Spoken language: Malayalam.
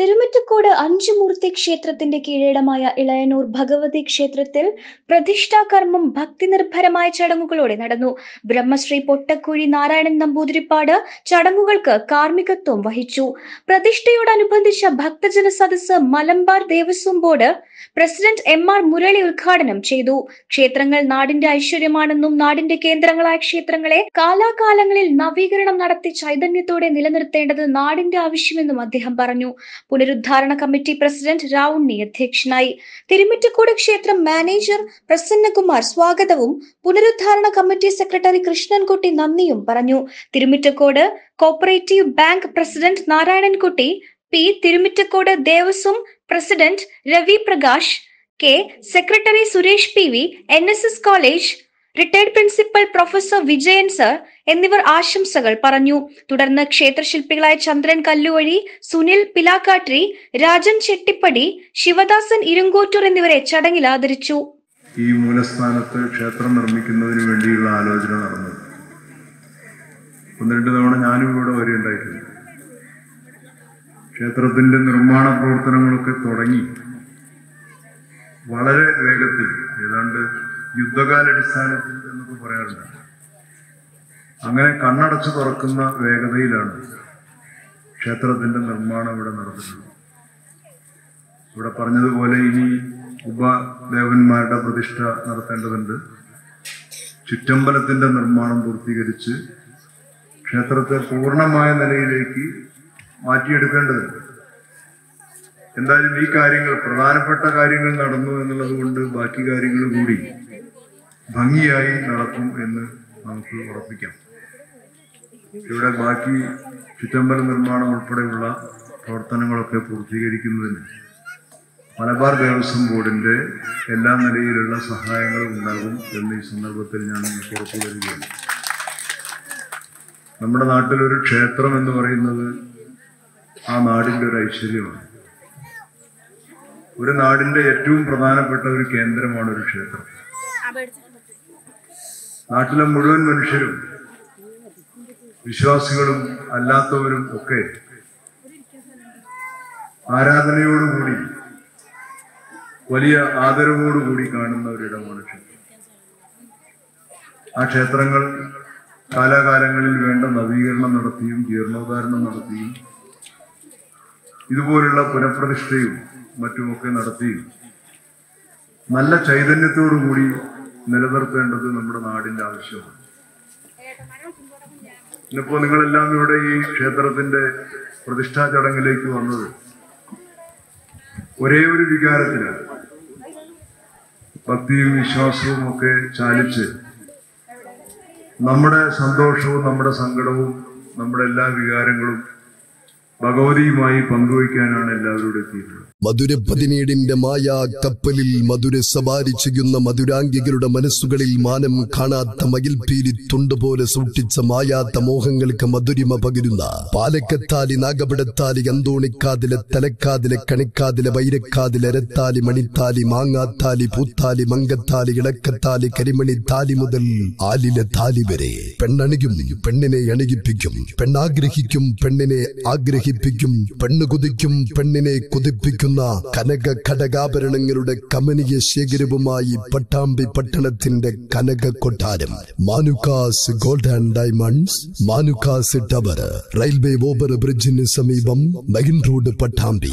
തിരുമിറ്റക്കോട് അഞ്ചുമൂർത്തി ക്ഷേത്രത്തിന്റെ കീഴേടമായ ഇളയനൂർ ഭഗവതി ക്ഷേത്രത്തിൽ പ്രതിഷ്ഠാകർമ്മം ഭക്തിനിർഭരമായ ചടങ്ങുകളോടെ നടന്നു. ബ്രഹ്മശ്രീ പൊട്ടക്കുഴി നാരായണൻ നമ്പൂതിരിപ്പാട് ചടങ്ങുകൾക്ക് കാർമ്മികത്വം വഹിച്ചു. പ്രതിഷ്ഠയോടനുബന്ധിച്ച ഭക്തജന സദസ് Malabar Devaswom board president M R Murali ഉദ്ഘാടനം ചെയ്തു. ക്ഷേത്രങ്ങൾ നാടിന്റെ ഐശ്വര്യമാണെന്നും നാടിന്റെ കേന്ദ്രങ്ങളായ ക്ഷേത്രങ്ങളെ കാലാകാലങ്ങളിൽ നവീകരണം നടത്തി ചൈതന്യത്തോടെ നിലനിർത്തേണ്ടത് നാടിന്റെ ആവശ്യമെന്നും അദ്ദേഹം പറഞ്ഞു. പുനരുദ്ധാരണ കമ്മിറ്റി പ്രസിഡന്റ് രാവുണ്ണി അധ്യക്ഷനായി. തിരുമിറ്റക്കോട് ക്ഷേത്രം മാനേജർ പ്രസന്നകുമാർ സ്വാഗതവും പുനരുദ്ധാരണ കമ്മിറ്റി സെക്രട്ടറി കൃഷ്ണൻകുട്ടി നന്ദിയും പറഞ്ഞു. Thirumittacode cooperative bank president Narayanankutty P Thirumittacode Devaswom president Ravi Prakash K secretary Suresh P V N college retired principal professor Vijayan sir എന്നിവർ ആശംസകൾ പറഞ്ഞു. തുടർന്ന് ക്ഷേത്രശില്പികളായ ചന്ദ്രൻ കല്ലുവഴി സുനിൽ പിലാക്കാട്രി രാജൻ ചെട്ടിപ്പടി ശിവദാസൻ ഇരുങ്കോറ്റൂർ എന്നിവരെ ചടങ്ങിൽ ആദരിച്ചു. ഈ മൂലസ്ഥാനത്ത് ക്ഷേത്രം നിർമ്മിക്കുന്നതിന് വേണ്ടിയുള്ള ആലോചന നടന്നു. ഒന്ന് രണ്ട് തവണ ഞാനും ഇവിടെ വരെയുണ്ടായിട്ടുണ്ട് ക്ഷേത്രത്തിന്റെ നിർമ്മാണ പ്രവർത്തനങ്ങളൊക്കെ തുടങ്ങി. വളരെ വേഗത്തിൽ ഏതാണ്ട് യുദ്ധകാലടിസ്ഥാനത്തിൽ എന്നൊക്കെ പറയാറുണ്ട്. അങ്ങനെ കണ്ണടച്ച് തുറക്കുന്ന വേഗതയിലാണ് ക്ഷേത്രത്തിന്റെ നിർമ്മാണം ഇവിടെ നടന്നിട്ടുള്ളത്. ഇവിടെ പറഞ്ഞതുപോലെ ഇനി ഉപദേവന്മാരുടെ പ്രതിഷ്ഠ നടത്തേണ്ടതുണ്ട്. ചുറ്റമ്പലത്തിന്റെ നിർമ്മാണം പൂർത്തീകരിച്ച് ക്ഷേത്രത്തെ പൂർണമായ നിലയിലേക്ക് മാറ്റിയെടുക്കേണ്ടതുണ്ട്. എന്തായാലും ഈ കാര്യങ്ങൾ പ്രധാനപ്പെട്ട കാര്യങ്ങൾ നടന്നു എന്നുള്ളത് കൊണ്ട് ബാക്കി കാര്യങ്ങൾ കൂടി ഭംഗിയായി നടക്കും എന്ന് നമുക്ക് ഉറപ്പിക്കാം. ഇവിടെ ബാക്കി ചുറ്റമ്പല നിർമ്മാണം ഉൾപ്പെടെയുള്ള പ്രവർത്തനങ്ങളൊക്കെ പൂർത്തീകരിക്കുന്നതിന് മലബാർ ദേവസ്വം ബോർഡിന്റെ എല്ലാ നിലയിലുള്ള സഹായങ്ങളും ഉണ്ടാകും എന്ന് ഈ സന്ദർഭത്തിൽ ഞാൻ നിങ്ങൾക്ക് ഉറപ്പു നമ്മുടെ നാട്ടിലൊരു ക്ഷേത്രം എന്ന് പറയുന്നത് ആ നാടിന്റെ ഒരു ഐശ്വര്യമാണ്. ഒരു നാടിന്റെ ഏറ്റവും പ്രധാനപ്പെട്ട ഒരു കേന്ദ്രമാണ് ഒരു ക്ഷേത്രം. നാട്ടിലെ മുഴുവൻ മനുഷ്യരും വിശ്വാസികളും അല്ലാത്തവരും ഒക്കെ ആരാധനയോടുകൂടി വലിയ ആദരവോടുകൂടി കാണുന്ന ഒരിടമാണ് ക്ഷേത്രം. ആ ക്ഷേത്രങ്ങൾ കാലാകാലങ്ങളിൽ വേണ്ട നവീകരണം നടത്തിയും ജീർണോദ്ധാരണം നടത്തിയും ഇതുപോലുള്ള പുനഃപ്രതിഷ്ഠയും മറ്റുമൊക്കെ നടത്തിയും നല്ല ചൈതന്യത്തോടുകൂടി നിലനിർത്തേണ്ടത് നമ്മുടെ നാടിന്റെ ആവശ്യമാണ്. ഇന്നിപ്പോ നിങ്ങളെല്ലാം ഇവിടെ ഈ ക്ഷേത്രത്തിന്റെ പ്രതിഷ്ഠാ ചടങ്ങിലേക്ക് വന്നത് ഒരേ ഒരു വികാരത്തിലാണ്. ഭക്തിയും വിശ്വാസവും ഒക്കെ ചാലിച്ച് നമ്മുടെ സന്തോഷവും നമ്മുടെ സങ്കടവും നമ്മുടെ എല്ലാ വികാരങ്ങളും ഭഗവതിയുമായി പങ്കുവയ്ക്കാനാണ് എല്ലാവരോടും എത്തിയിട്ടുള്ളത്. മധുര പതിനേഴിന്റെ മായാ കപ്പലിൽ മധുര സവാരി ചെയ്യുന്ന മധുരാംഗികളുടെ മനസ്സുകളിൽ മാനം കാണാത്ത മകിൽപീലി തുണ്ടുപോലെ സൂക്ഷിച്ച മായാത്ത മോഹങ്ങൾക്ക് മധുരിമ പകരുന്ന പാലക്കത്താലി നാഗപടത്താലി അന്തോണിക്കാതിലെ തലക്കാതിലെ കണിക്കാതിലെ വൈരക്കാതിലെ അരത്താലി മണിത്താലി മാങ്ങാത്താലി പൂത്താലി മങ്കത്താലി ഇളക്കത്താലി കരിമണി താലി മുതൽ ആലിലെ താലി വരെ. പെണ്ണണിയും പെണ്ണിനെ അണിയിപ്പിക്കും. പെണ്ണാഗ്രഹിക്കും പെണ്ണിനെ ആഗ്രഹിപ്പിക്കും പെണ്ണ് കുതിക്കും പെണ്ണിനെ കുതിപ്പിക്കുന്ന കനക ഘടകാഭരണങ്ങളുടെ കമനീയ ശേഖരവുമായി പട്ടാമ്പി പട്ടണത്തിന്റെ കനക കൊട്ടാരം. Manukkas gold and diamonds Manukkas tower railway over ബ്രിഡ്ജിന് സമീപം മെയിൻ റോഡ് പട്ടാമ്പി.